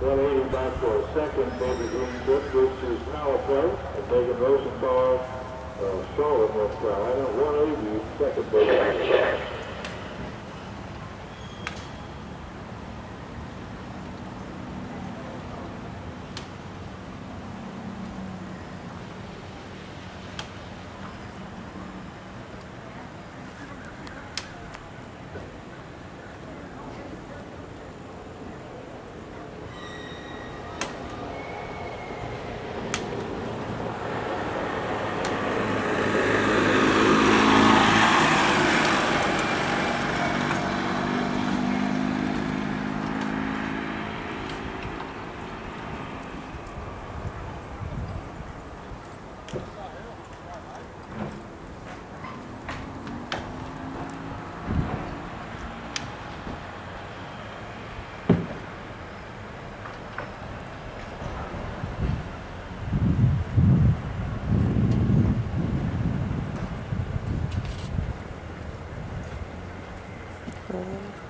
Donating back for a second, David Greenwood group to his power play, and Megan Rosenthal of uh, Charlotte, North Carolina, 180, second. David green trip. Hold on.